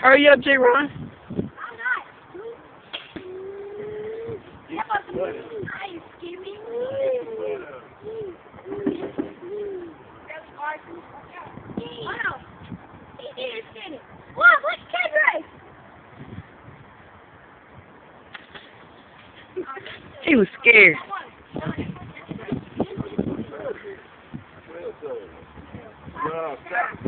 Hurry up, J. Ron. I'm not. You sweat it. Are you kidding me? Sweat it. Really. Oh no. He did it. Look, look, Kendrick. He was scared. No, stop,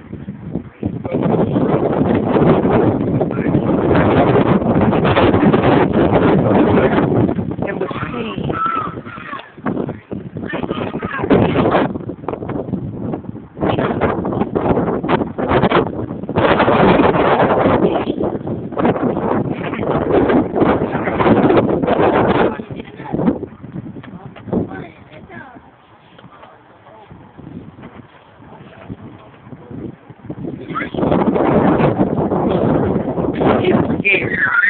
scared